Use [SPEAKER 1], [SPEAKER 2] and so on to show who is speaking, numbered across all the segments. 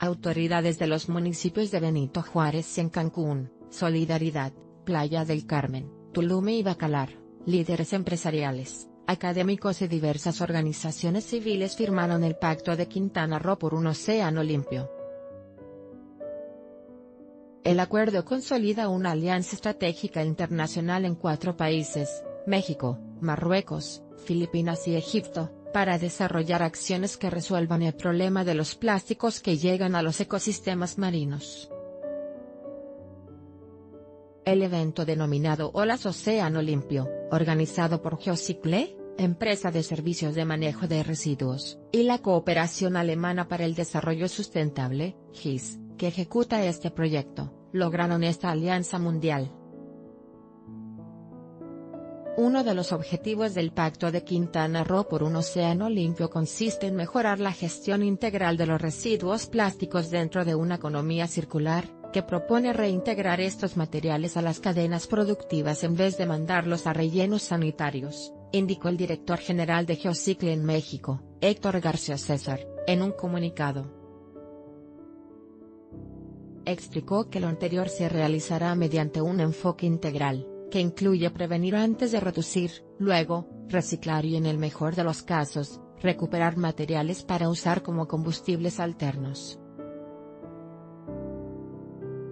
[SPEAKER 1] Autoridades de los municipios de Benito Juárez en Cancún, Solidaridad, Playa del Carmen, Tulum y Bacalar, líderes empresariales, académicos y diversas organizaciones civiles firmaron el Pacto de Quintana Roo por un océano limpio. El acuerdo consolida una alianza estratégica internacional en cuatro países, México, Marruecos, Filipinas y Egipto, para desarrollar acciones que resuelvan el problema de los plásticos que llegan a los ecosistemas marinos. El evento denominado Olas Océano Limpio, organizado por Geocicle, empresa de servicios de manejo de residuos, y la Cooperación Alemana para el Desarrollo Sustentable, GIS, que ejecuta este proyecto, lograron esta alianza mundial. Uno de los objetivos del Pacto de Quintana Roo por un océano limpio consiste en mejorar la gestión integral de los residuos plásticos dentro de una economía circular, que propone reintegrar estos materiales a las cadenas productivas en vez de mandarlos a rellenos sanitarios, indicó el director general de Geocicle en México, Héctor García César, en un comunicado. Explicó que lo anterior se realizará mediante un enfoque integral que incluye prevenir antes de reducir, luego, reciclar y en el mejor de los casos, recuperar materiales para usar como combustibles alternos.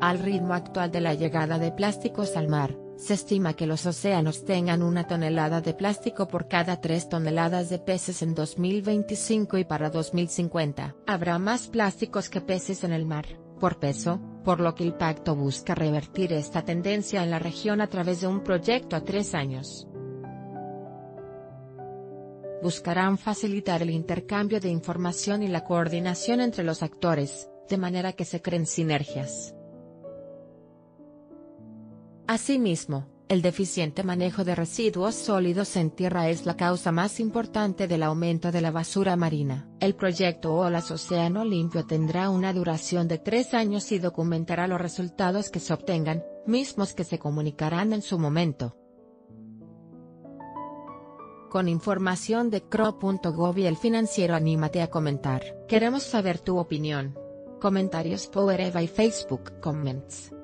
[SPEAKER 1] Al ritmo actual de la llegada de plásticos al mar, se estima que los océanos tengan una tonelada de plástico por cada 3 toneladas de peces en 2025 y para 2050 habrá más plásticos que peces en el mar, por peso, por lo que el pacto busca revertir esta tendencia en la región a través de un proyecto a tres años. Buscarán facilitar el intercambio de información y la coordinación entre los actores, de manera que se creen sinergias. Asimismo, el deficiente manejo de residuos sólidos en tierra es la causa más importante del aumento de la basura marina. El proyecto Olas Océano Limpio tendrá una duración de tres años y documentará los resultados que se obtengan, mismos que se comunicarán en su momento. Con información de Cro.gov y el financiero anímate a comentar. Queremos saber tu opinión. Comentarios Power Eva y Facebook Comments.